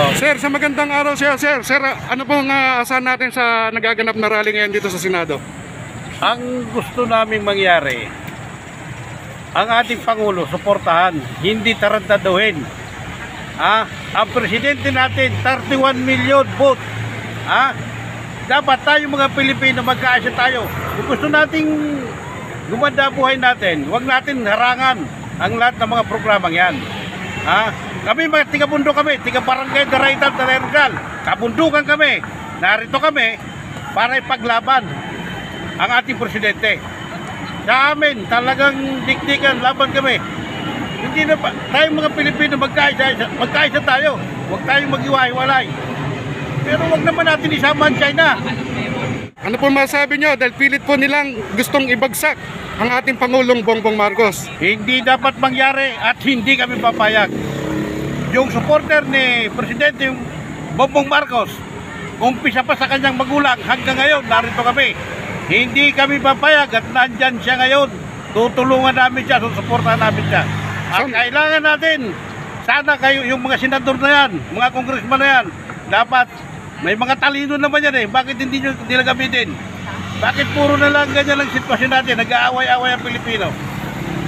Oh. Sir, sa magandang araw siya, sir. Sir, ano pong uh, asahan natin sa nagaganap na rally ngayon dito sa Senado? Ang gusto naming mangyari, ang ating Pangulo, suportahan, hindi tarantaduhin. Ah, ang presidente natin, 31 million vote. Ah, dapat tayo mga Pilipino, magkaasya tayo. Kung gusto nating gumanda buhay natin, huwag natin harangan ang lahat ng mga programang yan. Ah, kami mga tiga-bundo kami, tiga-barangay Daraitan, Daraitan, kabundukan kami. Narito kami para ipaglaban ang ating presidente. Sa amin, talagang dikdikan, laban kami. Hindi na pa, tayong mga Pilipino magkaisa, magkaisa tayo. Huwag tayong mag-iwahiwalay. Pero huwag naman natin isama ang China. Ano po masabi nyo dahil pilit po nilang gustong ibagsak ang ating Pangulong Bongbong Marcos? Hindi dapat mangyari at hindi kami papayag. Yung supporter ni Presidente yung Bongbong Marcos, umpisa pa sa kanyang magulang hanggang ngayon, narito kami. Hindi kami papayag at nandyan siya ngayon. Tutulungan namin siya, susuportahan namin siya. At Saan- kailangan natin, sana kayo, yung mga senador na yan, mga congressman na yan, dapat may mga talino naman yan eh. Bakit hindi nyo nila gamitin? Bakit puro na lang ganyan ang sitwasyon natin? Nag-aaway-aaway ang Pilipino.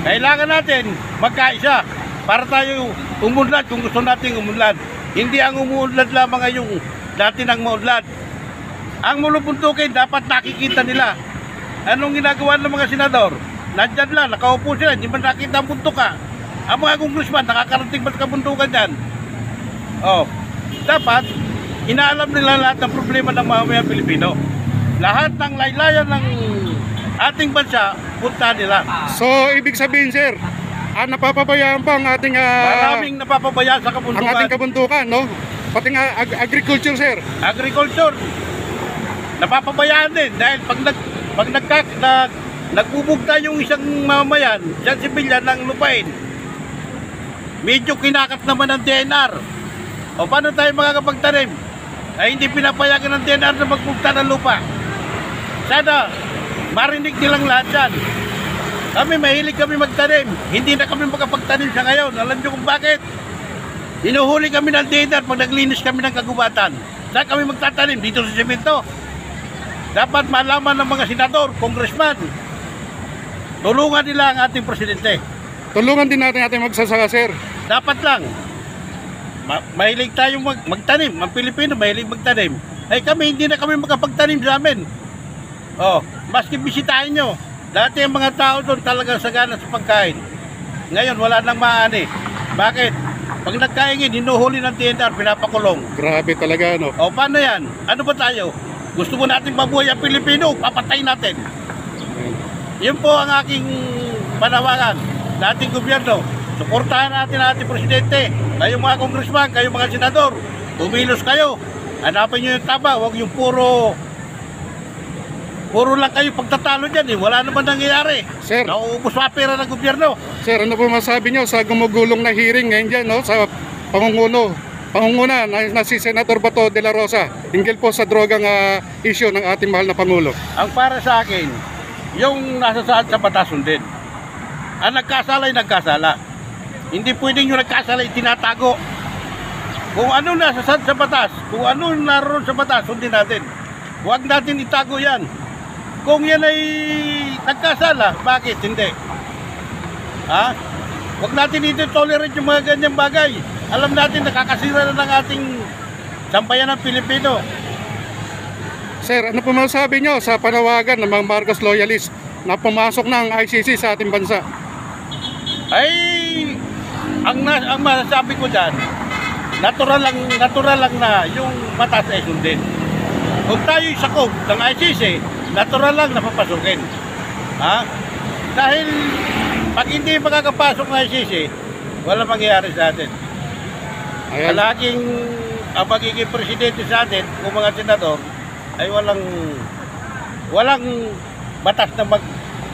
Kailangan natin magkaisa para tayo umunlad kung gusto nating umunlad. Hindi ang umuunlad lamang ay yung dati nang maunlad. Ang mulubuntukin dapat nakikita nila. Anong ginagawa ng mga senador? Nandyan lang, nakaupo sila, hindi man nakita ang buntuka. Ang mga congressman, nakakarating ba sa kabuntukan dyan? Oh, dapat, inaalam nila lahat ng problema ng mamamayan Pilipino. Lahat ng laylayan ng ating bansa, punta nila. So, ibig sabihin, sir, ah, napapabayaan pa ang ating, ah, Maraming napapabayaan sa ang kabuntukan. ating kabuntukan, no? Pati nga ag- agriculture, sir. agriculture napapabayaan din dahil pag nag pag nagka, nag nagbubugta yung isang mamamayan isang sibilyan ng lupain medyo kinakat naman ng DNR o paano tayo makakapagtanim ay hindi pinapayagan ng DNR na magbugta ng lupa sana marinig nilang lahat yan kami mahilig kami magtanim hindi na kami makapagtanim sa ngayon alam nyo kung bakit Hinuhuli kami ng DNR pag naglinis kami ng kagubatan. Saan kami magtatanim? Dito sa semento. Dapat malaman ng mga senador, congressman. Tulungan nila ang ating presidente. Tulungan din natin ating magsasaka, sir. Dapat lang. Ma- mahilig tayong mag- magtanim. Ang Pilipino mahilig magtanim. Ay kami, hindi na kami makapagtanim sa amin. Oh, maski bisitahin nyo. Dati ang mga tao doon talagang sagana sa pagkain. Ngayon, wala nang maani. Bakit? Pag nagkaingin, hinuhuli ng TNR, pinapakulong. Grabe talaga, no? O paano yan? Ano ba tayo? Gusto mo natin mabuhay ang Pilipino, papatay natin. Yun po ang aking panawagan sa ating gobyerno. Suportahan natin ang ating presidente. Kayo mga congressman, kayo mga senador, umilos kayo. Hanapin nyo yung tama, huwag yung puro puro lang kayo pagtatalo dyan eh. Wala naman nangyayari. Sir. Nauubos pa pera ng gobyerno. Sir, ano po masabi nyo sa gumugulong na hearing ngayon dyan, no? Sa pangunguno, pangunguna na, na si Senator Bato de la Rosa, hinggil po sa drogang ah, issue ng ating mahal na Pangulo. Ang para sa akin, yung nasa saad sa batas sundin. Ang nagkasala ay nagkasala. Hindi pwedeng yung nagkasala ay tinatago. Kung ano nasa saad sa batas, kung ano naroon sa batas, sundin natin. Huwag natin itago yan. Kung yan ay nagkasala, bakit hindi? Ha? Huwag natin ito-tolerate yung mga ganyang bagay. Alam natin nakakasira na ng ating sambayan ng Pilipino. Sir, ano po masabi nyo sa panawagan ng mga Marcos loyalist na pumasok ng ICC sa ating bansa? ay ang na, ang masasabi ko diyan natural lang natural lang na yung batas ay sundin kung tayo sakop ng ICC natural lang na papasukin. Ha? Dahil pag hindi makakapasok ng ICC wala mangyayari sa atin. Ayan. palaging ang magiging presidente sa atin kung mga senador ay walang walang batas na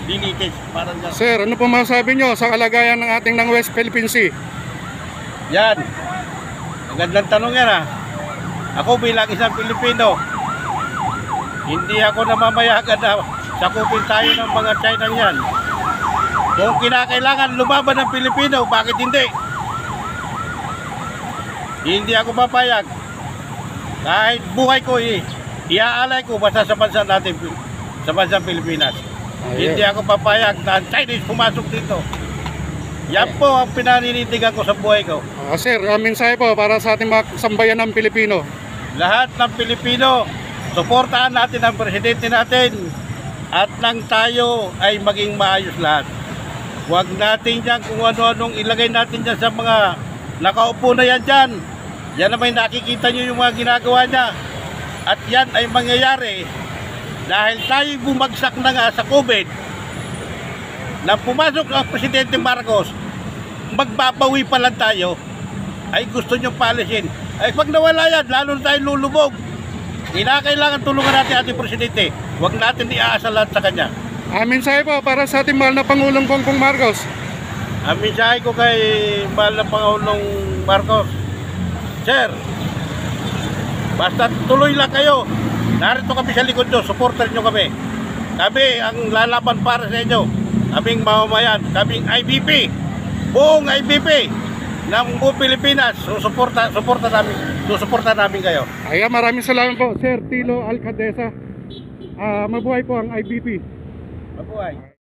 maglilitis parang ganun. Sir, ano po masabi nyo sa kalagayan ng ating ng West Philippine Sea? Yan. Magandang tanong yan ha. Ako bilang isang Pilipino, hindi ako namamayagan na sakupin tayo ng mga China yan. Kung kinakailangan lumaban ng Pilipino, bakit hindi? Hindi ako papayag. Kahit buhay ko, i- iaalay ko basta sa bansa natin, sa bansang Pilipinas. Ayun. Hindi ako papayag na ang Chinese pumasok dito. Yan po ang pinaninindigan ko sa buhay ko. Ah, sir, uh, mensahe po para sa ating mga sambayan ng Pilipino. Lahat ng Pilipino, suportahan natin ang presidente natin at nang tayo ay maging maayos lahat. Huwag natin dyan kung ano-anong ilagay natin dyan sa mga nakaupo na yan dyan. Yan naman nakikita nyo yung mga ginagawa niya. At yan ay mangyayari dahil tayo bumagsak na nga sa COVID na pumasok ang Presidente Marcos, magbabawi pa lang tayo ay gusto nyo palisin. Ay pag nawala yan, lalo na tayo lulubog. Kinakailangan tulungan natin ating presidente. Huwag natin iaasa lahat sa kanya. Ah, mensahe po para sa ating mahal na Pangulong Bongbong Marcos. Ang mensahe ko kay mahal na Pangulong Marcos, Sir, basta tuloy lang kayo. Narito kami sa likod nyo, supporter nyo kami. Kami ang lalaban para sa inyo. Kaming mamamayan, kaming IBP, buong IBP ng buong Pilipinas. Susuporta, suporta namin, susuporta namin kayo. Ayan, maraming salamat po, Sir Tilo Alcadesa. Ah, mabuhay po ang IBP. Mabuhay.